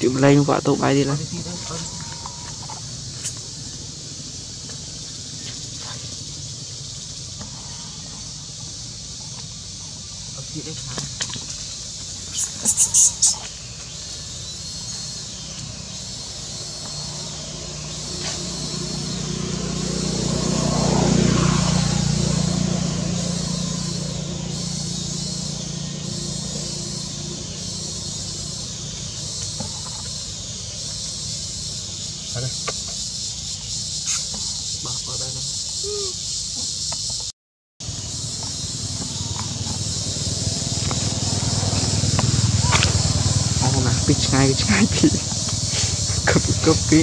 chúng lên vợ tụ bay đi lên. អូណាពីឆ្ងាយឆ្ងាយពីកប់កប់ពី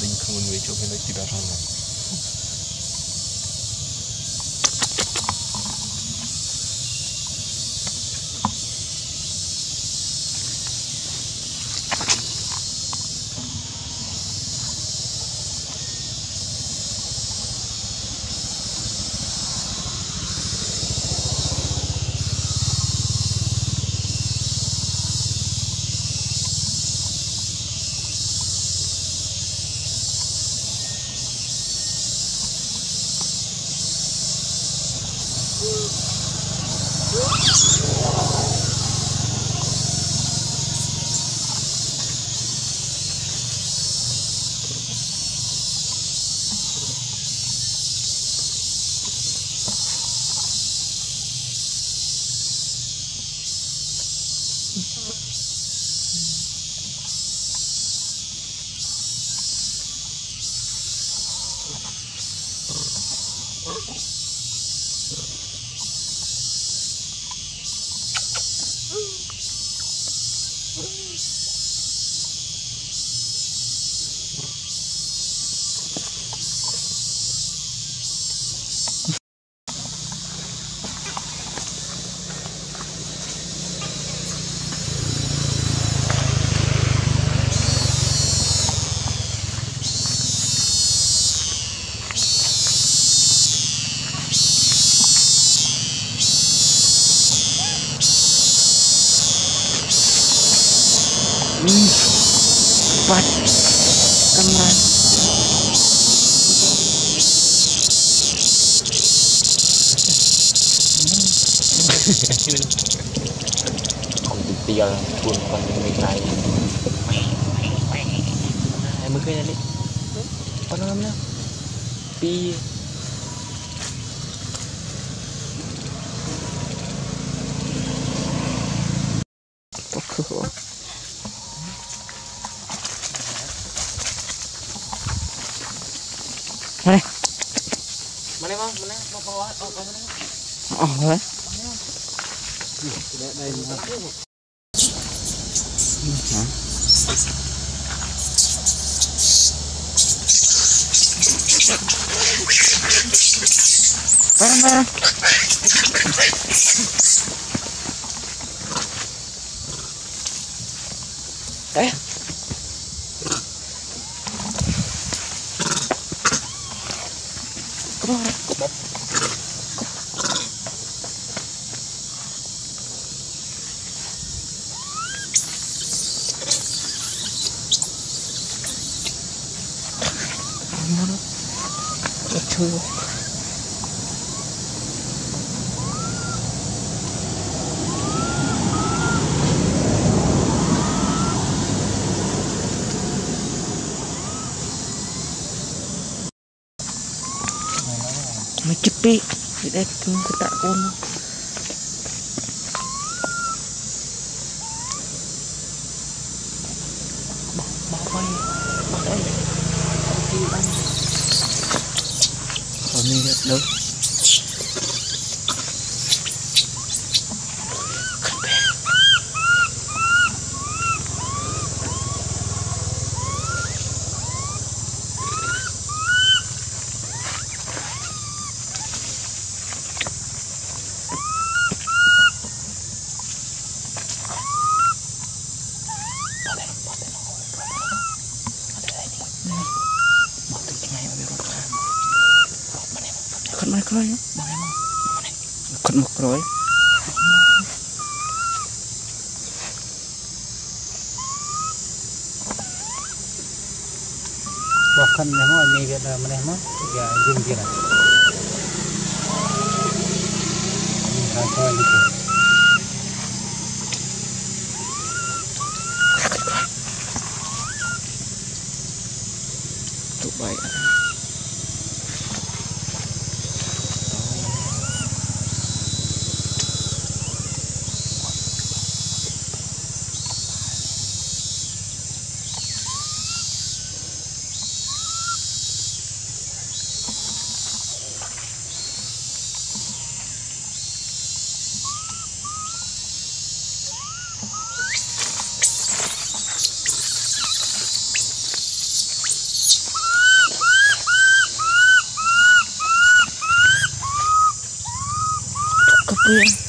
លេងខ្លួនវាចូលទៅទីដល់ហ្នឹង không bị tiêu buồn còn mình này Em mới khơi đi Con năm nào Pi Tokyo Mana? mana bang mana mau bawa oh mana Oh, hả? Hả? Barang, barang. Eh. មកជិះពេកនិយាយខ្ញុំក៏តាក់កូនមកនេះលើ Bang emang. Bahkan memang media ada menema ya gembira. Yeah.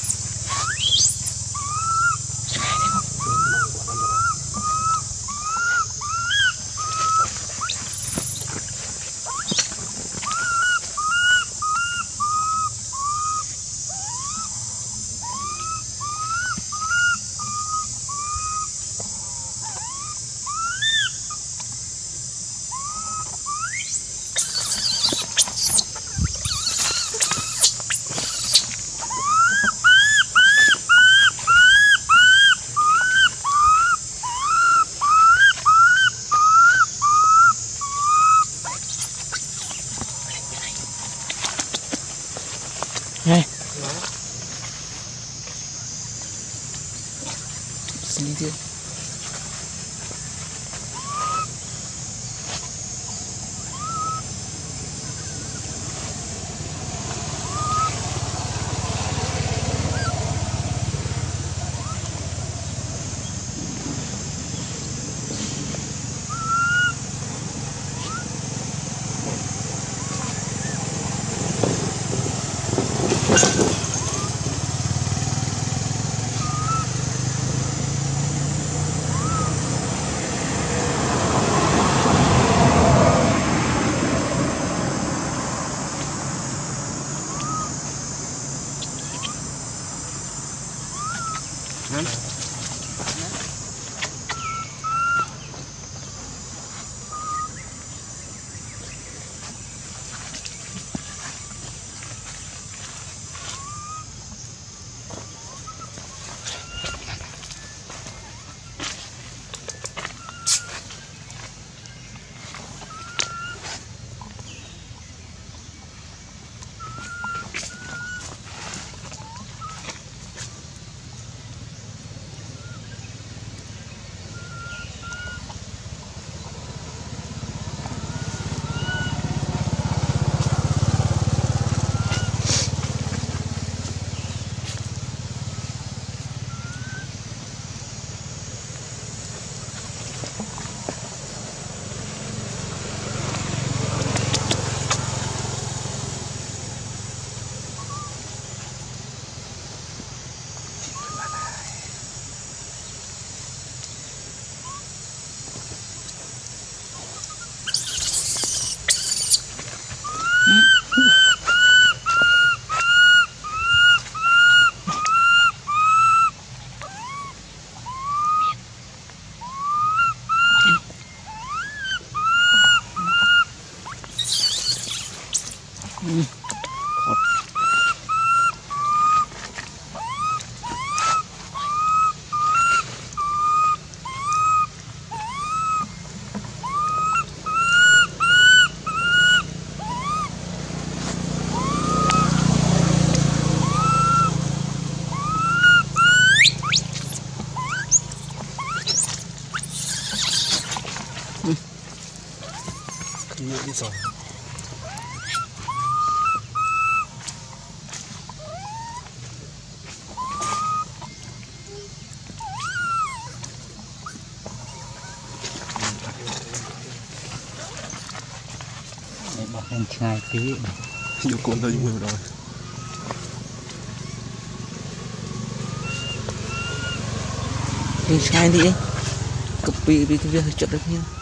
Huh? Mm. នឹងឆ្ងាយពីយកកូនទៅជាមួយម្ដងនេះឆ្ងាយនេះកពីពីវាចិត្តដូចគ្នា